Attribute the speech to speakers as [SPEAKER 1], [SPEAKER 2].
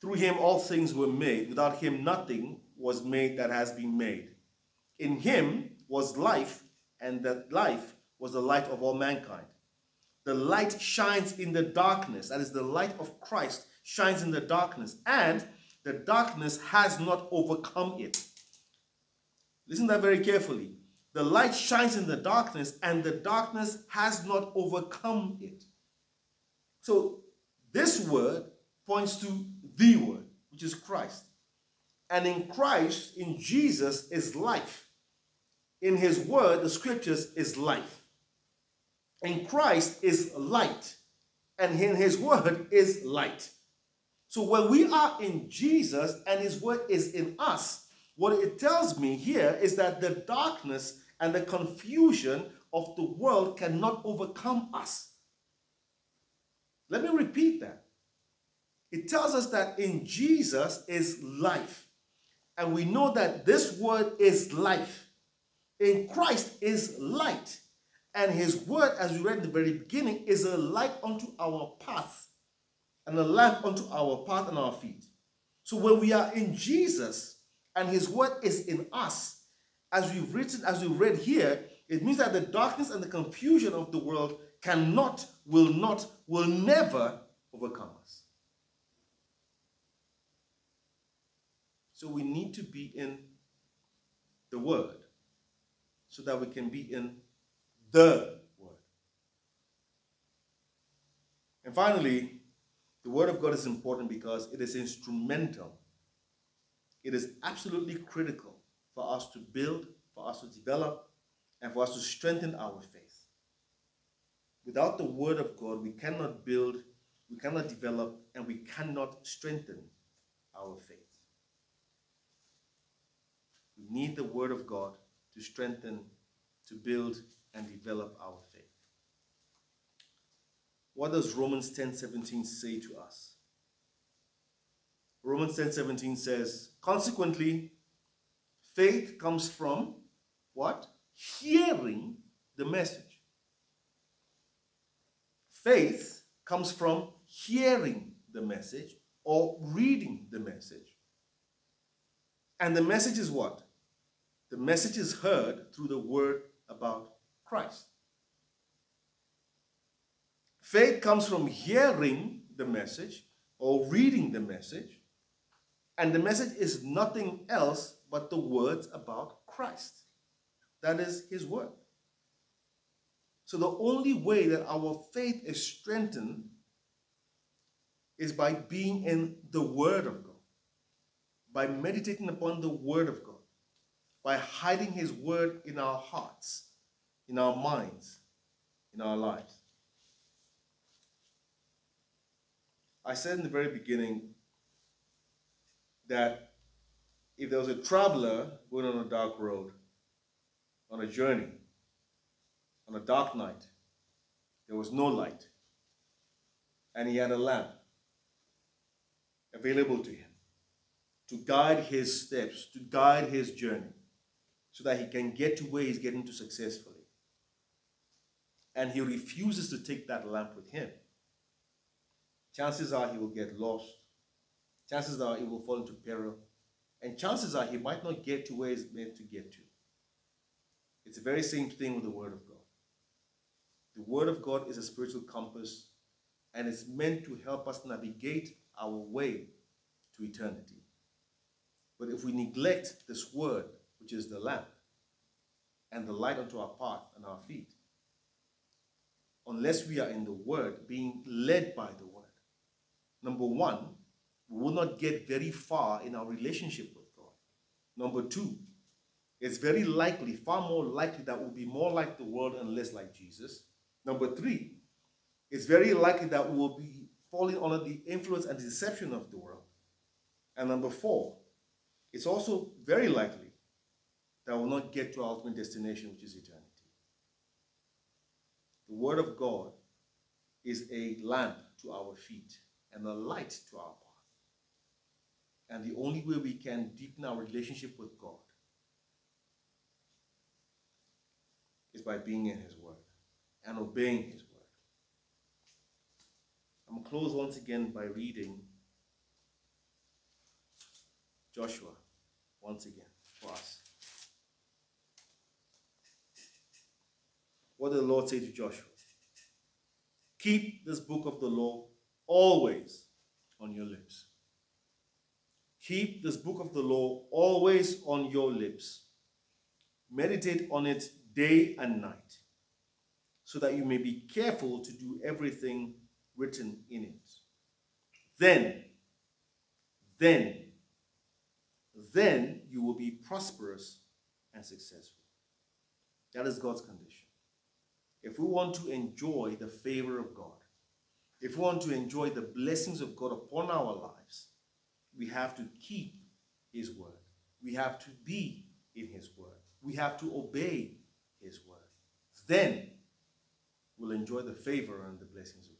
[SPEAKER 1] Through him all things were made. Without him nothing was made that has been made. In him was life, and that life was the light of all mankind. The light shines in the darkness, that is, the light of Christ shines in the darkness, and the darkness has not overcome it. Listen that very carefully. The light shines in the darkness, and the darkness has not overcome it. So, this word points to the word, which is Christ. And in Christ, in Jesus, is life. In his word, the scriptures, is life. In Christ is light. And in his word is light. So when we are in Jesus and his word is in us, what it tells me here is that the darkness and the confusion of the world cannot overcome us. Let me repeat that. It tells us that in Jesus is life. And we know that this word is life. In Christ is light. And his word, as we read in the very beginning, is a light unto our path and a lamp unto our path and our feet. So when we are in Jesus and his word is in us, as we've written, as we've read here, it means that the darkness and the confusion of the world cannot, will not, will never overcome us. So we need to be in the Word so that we can be in the Word. And finally, the Word of God is important because it is instrumental. It is absolutely critical for us to build, for us to develop, and for us to strengthen our faith. Without the Word of God, we cannot build, we cannot develop, and we cannot strengthen our faith. Need the Word of God to strengthen, to build, and develop our faith. What does Romans 10:17 say to us? Romans 10:17 says, Consequently, faith comes from what? Hearing the message. Faith comes from hearing the message or reading the message. And the message is what? The message is heard through the word about Christ. Faith comes from hearing the message or reading the message, and the message is nothing else but the words about Christ. That is his word. So the only way that our faith is strengthened is by being in the word of God, by meditating upon the word of God by hiding His word in our hearts, in our minds, in our lives. I said in the very beginning that if there was a traveler going on a dark road, on a journey, on a dark night, there was no light, and he had a lamp available to him to guide his steps, to guide his journey so that he can get to where he's getting to successfully. And he refuses to take that lamp with him. Chances are he will get lost. Chances are he will fall into peril. And chances are he might not get to where he's meant to get to. It's the very same thing with the Word of God. The Word of God is a spiritual compass and it's meant to help us navigate our way to eternity. But if we neglect this Word, which is the lamp, and the light unto our path and our feet. Unless we are in the Word, being led by the Word. Number one, we will not get very far in our relationship with God. Number two, it's very likely, far more likely, that we'll be more like the world and less like Jesus. Number three, it's very likely that we will be falling under the influence and deception of the world. And number four, it's also very likely that will not get to our ultimate destination, which is eternity. The Word of God is a lamp to our feet and a light to our path. And the only way we can deepen our relationship with God is by being in His Word and obeying His Word. I'm close once again by reading Joshua once again for us. What did the Lord say to Joshua? Keep this book of the law always on your lips. Keep this book of the law always on your lips. Meditate on it day and night, so that you may be careful to do everything written in it. Then, then, then you will be prosperous and successful. That is God's condition. If we want to enjoy the favor of God, if we want to enjoy the blessings of God upon our lives, we have to keep His word. We have to be in His word. We have to obey His word. Then we'll enjoy the favor and the blessings of